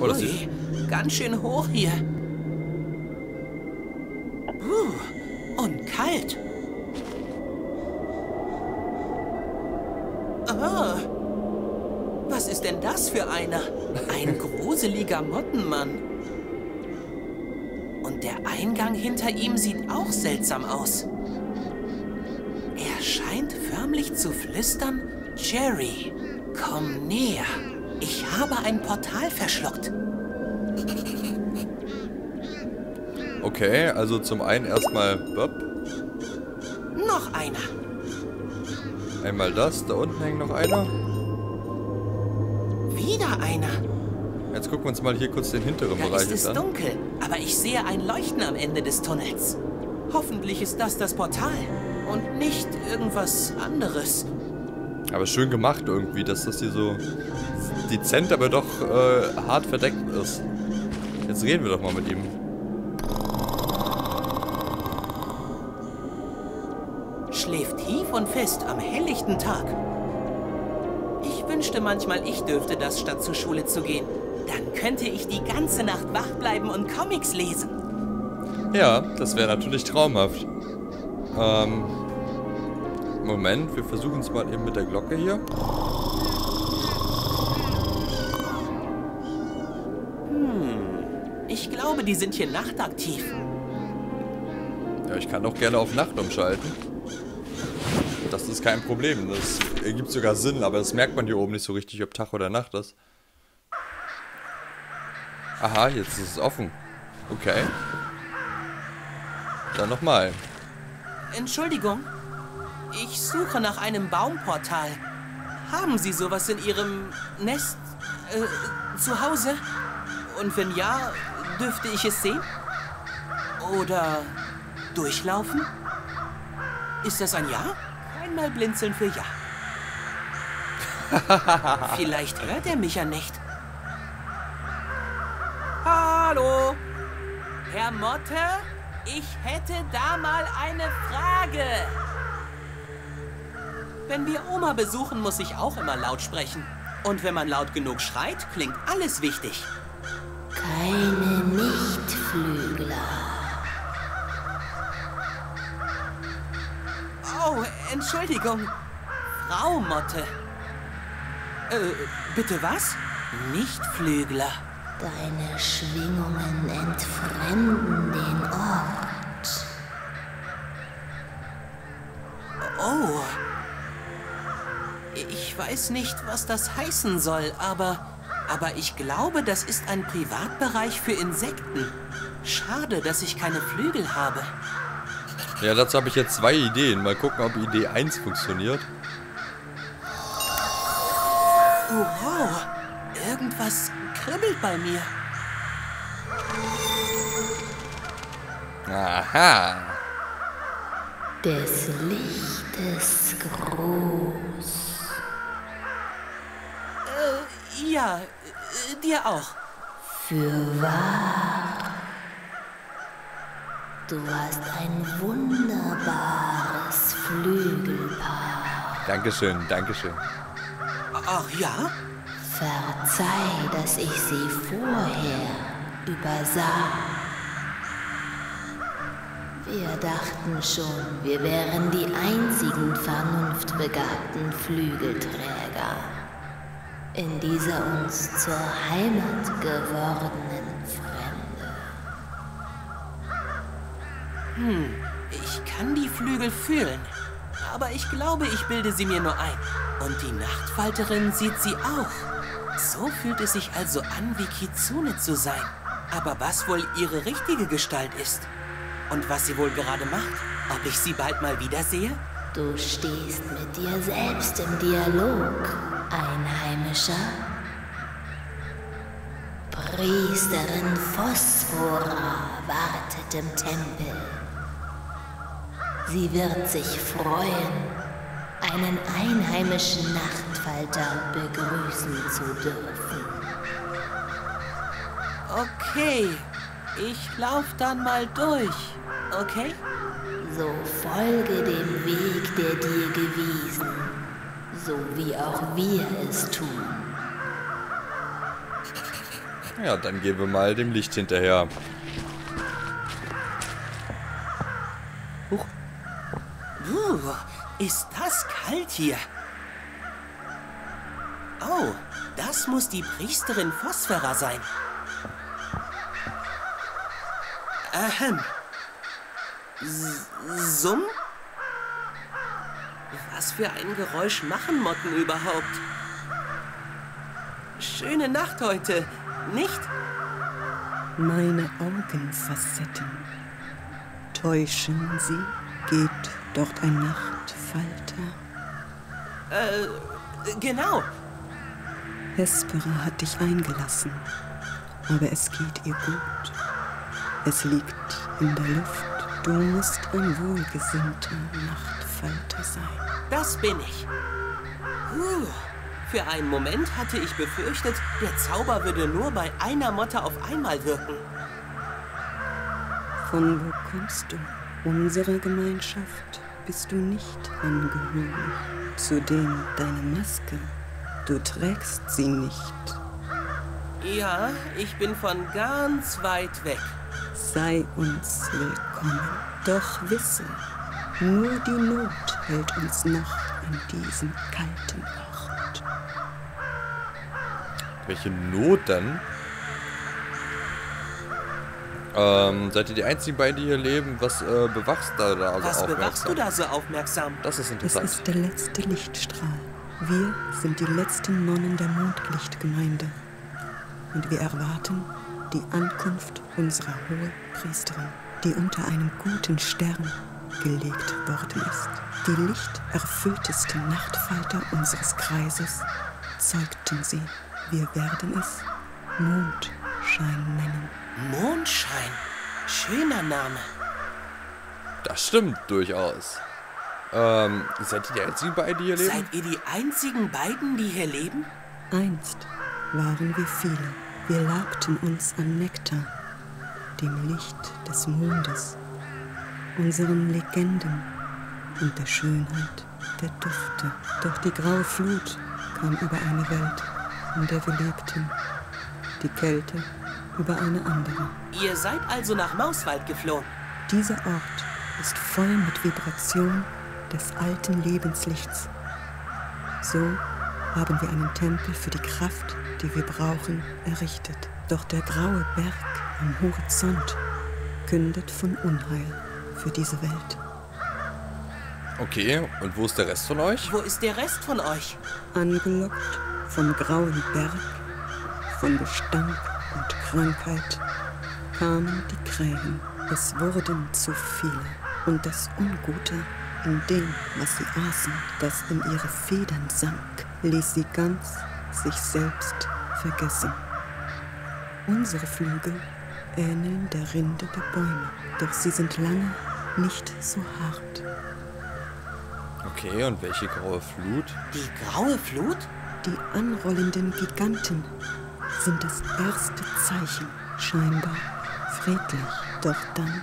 Oh, das Ui, ganz schön hoch hier. Uh, und kalt. Ah, was ist denn das für einer? Ein gruseliger Mottenmann. Und der Eingang hinter ihm sieht auch seltsam aus. Er scheint förmlich zu flüstern. Jerry, komm näher. Ich habe ein Portal verschluckt. Okay, also zum einen erstmal Bob. Noch einer. Einmal das, da unten hängt noch einer. Wieder einer. Jetzt gucken wir uns mal hier kurz den hinteren Da Bereich ist es an. dunkel, aber ich sehe ein Leuchten am Ende des Tunnels. Hoffentlich ist das das Portal und nicht irgendwas anderes. Aber schön gemacht irgendwie, dass das hier so dezent, aber doch äh, hart verdeckt ist. Jetzt reden wir doch mal mit ihm. Schläft tief und fest am helllichten Tag. Ich wünschte manchmal, ich dürfte das, statt zur Schule zu gehen. Dann könnte ich die ganze Nacht wach bleiben und Comics lesen. Ja, das wäre natürlich traumhaft. Ähm, Moment, wir versuchen es mal eben mit der Glocke hier. Ich glaube, die sind hier nachtaktiv. Ja, ich kann auch gerne auf Nacht umschalten. Das ist kein Problem. Das ergibt sogar Sinn, aber das merkt man hier oben nicht so richtig, ob Tag oder Nacht ist. Aha, jetzt ist es offen. Okay. Dann nochmal. Entschuldigung, ich suche nach einem Baumportal. Haben Sie sowas in Ihrem Nest äh, zu Hause? Und wenn ja, dürfte ich es sehen? Oder durchlaufen? Ist das ein Ja? Einmal blinzeln für Ja. Vielleicht hört er mich ja nicht. Hallo? Herr Motte? Ich hätte da mal eine Frage. Wenn wir Oma besuchen, muss ich auch immer laut sprechen. Und wenn man laut genug schreit, klingt alles wichtig. Keine Nichtflügler. Oh, Entschuldigung. Frau Motte. Äh, bitte was? Nichtflügler. Deine Schwingungen entfremden den Ort. Oh. Ich weiß nicht, was das heißen soll, aber. Aber ich glaube, das ist ein Privatbereich für Insekten. Schade, dass ich keine Flügel habe. Ja, dazu habe ich jetzt zwei Ideen. Mal gucken, ob Idee 1 funktioniert. Wow. Irgendwas kribbelt bei mir. Aha. Des Lichtes groß. Äh, ja, dir auch. Für wahr. Du hast ein wunderbares Flügelpaar. Dankeschön, Dankeschön. Ach ja? Verzeih, dass ich sie vorher übersah. Wir dachten schon, wir wären die einzigen vernunftbegabten Flügelträger in dieser uns zur Heimat gewordenen Fremde. Ich kann die Flügel fühlen. Aber ich glaube, ich bilde sie mir nur ein. Und die Nachtfalterin sieht sie auch. So fühlt es sich also an, wie Kitsune zu sein. Aber was wohl ihre richtige Gestalt ist? Und was sie wohl gerade macht? Ob ich sie bald mal wiedersehe? Du stehst mit dir selbst im Dialog, Einheimischer. Priesterin Phosphora wartet im Tempel. Sie wird sich freuen, einen einheimischen Nachtfalter begrüßen zu dürfen. Okay, ich lauf dann mal durch. Okay? So folge dem Weg, der dir gewiesen, so wie auch wir es tun. Ja, dann gehen wir mal dem Licht hinterher. Huch. Uh, ist das kalt hier? Oh, das muss die Priesterin Phosphera sein. Ahem. Summ? Was für ein Geräusch machen Motten überhaupt? Schöne Nacht heute, nicht? Meine Augenfacetten. Täuschen sie, geht dort ein Nachtfalter. Äh, genau. Hespera hat dich eingelassen, aber es geht ihr gut. Es liegt in der Luft. Du musst ein wohlgesinnter Nachtfalter sein. Das bin ich. Puh. Für einen Moment hatte ich befürchtet, der Zauber würde nur bei einer Motte auf einmal wirken. Von wo kommst du? Unserer Gemeinschaft bist du nicht angehörig. Zudem deine Maske. Du trägst sie nicht. Ja, ich bin von ganz weit weg. Sei uns willkommen. Doch wisse, nur die Not hält uns noch an diesem kalten Ort. Welche Not denn? Ähm, seid ihr die einzigen beiden, die hier leben? Was äh, bewachst da, da also Was bewachst du da so aufmerksam? Das ist Es interessant. ist der letzte Lichtstrahl. Wir sind die letzten Nonnen der Mondlichtgemeinde. Und wir erwarten die Ankunft unserer Hohepriesterin, die unter einem guten Stern gelegt worden ist. Die lichterfüllteste Nachtfalter unseres Kreises zeugten sie. Wir werden es Mondschein nennen. Mondschein. Schöner Name. Das stimmt durchaus. Ähm, seid ihr die einzigen beiden, die hier leben? Seid ihr die einzigen beiden, die hier leben? Einst waren wir viele. Wir labten uns an Nektar, dem Licht des Mondes, unseren Legenden und der Schönheit der Düfte. Doch die graue Flut kam über eine Welt, in der wir lebten. Die Kälte über eine andere. Ihr seid also nach Mauswald geflohen. Dieser Ort ist voll mit Vibration des alten Lebenslichts. So haben wir einen Tempel für die Kraft, die wir brauchen, errichtet. Doch der graue Berg am Horizont kündet von Unheil für diese Welt. Okay, und wo ist der Rest von euch? Wo ist der Rest von euch? Angelockt vom grauen Berg, von Gestank und Krankheit, kamen die Krähen. Es wurden zu viele. Und das Ungute in dem, was sie aßen, das in ihre Federn sank, ließ sie ganz sich selbst vergessen. Unsere Flügel ähneln der Rinde der Bäume, doch sie sind lange nicht so hart. Okay, und welche graue Flut? Die graue Flut? Die anrollenden Giganten sind das erste Zeichen, scheinbar friedlich. Doch dann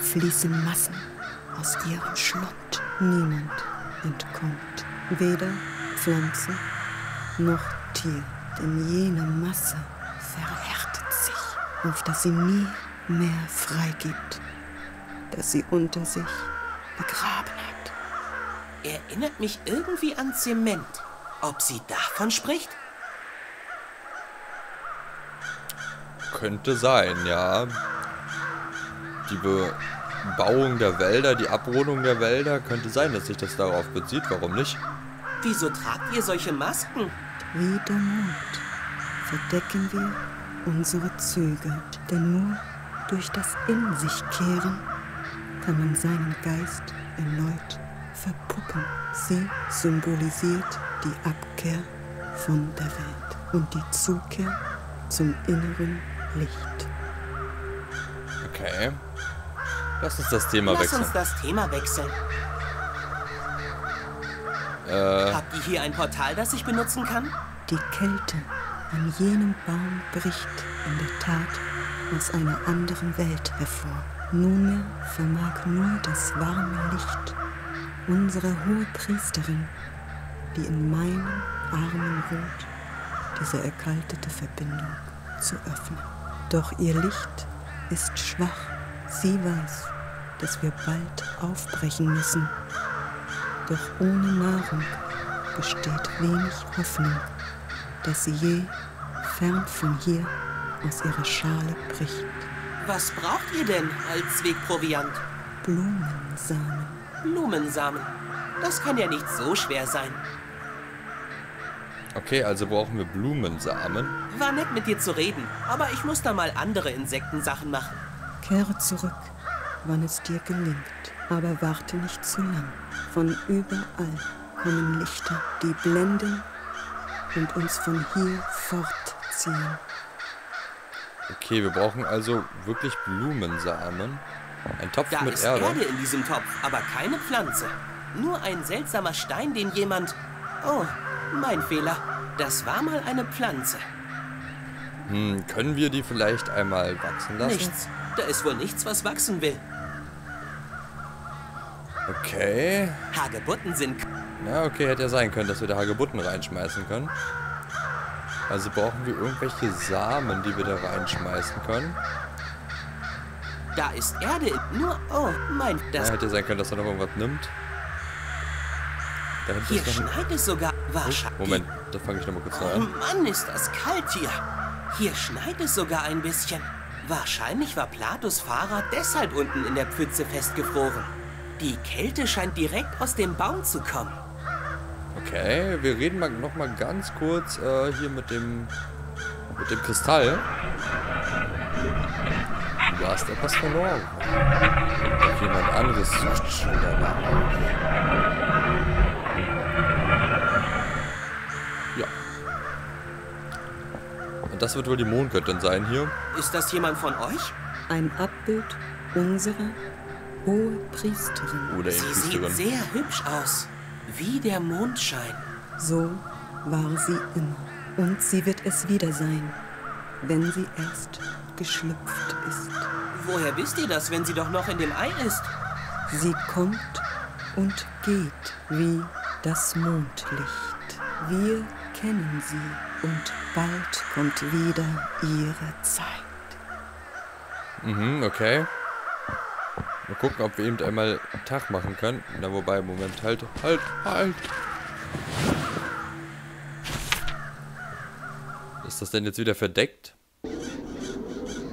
fließen Massen aus ihrem Schlund. Niemand entkommt, weder Pflanze noch Tier, denn jene Masse verhärtet sich, auf dass sie nie mehr freigibt, dass sie unter sich begraben hat. Erinnert mich irgendwie an Zement. Ob sie davon spricht? Könnte sein, ja. Die Bebauung der Wälder, die Abrodung der Wälder, könnte sein, dass sich das darauf bezieht. Warum nicht? Wieso tragt ihr solche Masken? Wie der Mond verdecken wir unsere Züge, denn nur durch das In sich kehren kann man seinen Geist erneut verpuppen. Sie symbolisiert die Abkehr von der Welt und die Zukehr zum inneren Licht. Okay. Lass uns das Thema Lass wechseln. uns das Thema wechseln. Äh, Habt ihr hier ein Portal, das ich benutzen kann? Die Kälte an jenem Baum bricht in der Tat aus einer anderen Welt hervor. Nunmehr vermag nur das warme Licht unserer Hohepriesterin, die in meinen Armen ruht, diese erkaltete Verbindung zu öffnen. Doch ihr Licht ist schwach. Sie weiß, dass wir bald aufbrechen müssen. Doch ohne Nahrung besteht wenig Hoffnung, dass sie je fern von hier aus ihrer Schale bricht. Was braucht ihr denn als Wegproviant? Blumensamen. Blumensamen. Das kann ja nicht so schwer sein. Okay, also brauchen wir Blumensamen. War nett mit dir zu reden, aber ich muss da mal andere Insektensachen machen. Kehre zurück, wann es dir gelingt, aber warte nicht zu lang. Von überall kommen Lichter, die blenden und uns von hier fortziehen. Okay, wir brauchen also wirklich Blumensamen. Ein Topf Da mit ist Erde. Erde in diesem Topf, aber keine Pflanze. Nur ein seltsamer Stein, den jemand... Oh, mein Fehler. Das war mal eine Pflanze. Hm, können wir die vielleicht einmal wachsen lassen? Nichts. Da ist wohl nichts, was wachsen will. Okay. Hagebutten sind... Na, okay, hätte ja sein können, dass wir da Hagebutten reinschmeißen können. Also brauchen wir irgendwelche Samen, die wir da reinschmeißen können. Da ist Erde. Nur... Oh, mein... Ja, Das... hätte sein können, dass er noch irgendwas nimmt. Da Hier schneit es sogar. Wahrscheinlich... Moment, da fange ich nochmal kurz Oh an. Mann, ist das kalt hier. Hier schneit es sogar ein bisschen. Wahrscheinlich war Platos Fahrrad deshalb unten in der Pfütze festgefroren. Die Kälte scheint direkt aus dem Baum zu kommen. Okay, wir reden mal noch mal ganz kurz äh, hier mit dem mit dem Kristall. Du hast etwas verloren. Doch jemand anderes sucht schon danach. Ja. Und das wird wohl die Mondgöttin sein hier. Ist das jemand von euch? Ein Abbild unserer hohe Priesterin. Oder Sie sieht sehr hübsch aus. Wie der Mondschein. So war sie immer. Und sie wird es wieder sein, wenn sie erst geschlüpft ist. Woher wisst ihr das, wenn sie doch noch in dem Ei ist? Sie kommt und geht wie das Mondlicht. Wir kennen sie und bald kommt wieder ihre Zeit. Mhm, okay. Mal gucken, ob wir eben einmal Tag machen können. Na, wobei, Moment, halt, halt, halt. Ist das denn jetzt wieder verdeckt?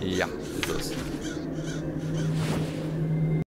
Ja, ist es.